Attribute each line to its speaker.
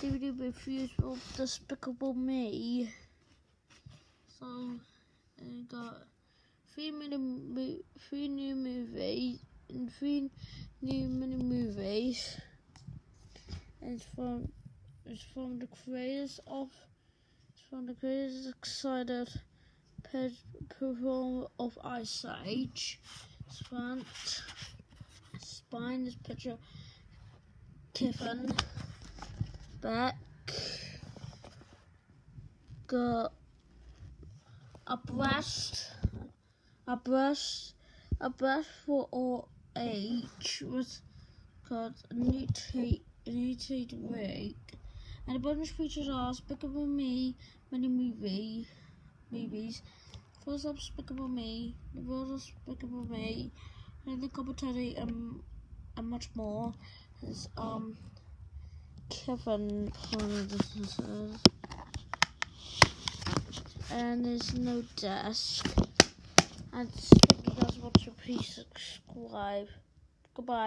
Speaker 1: DVD reviews of Despicable Me. So I got three mini three new movies and three new mini movies. It's from it's from the creators of it's from the creators excited perform of Ice Age. Front spine is picture Kiffin back got a breast a breast a breast for all age was called a new treat a new treat rig and the bonus features are Despicable Me many movie movies First up Despicable Me, the world of Despicable Me, and the commentary um and much more. Is um Kevin and there's no desk. And if you guys want to please subscribe. Goodbye.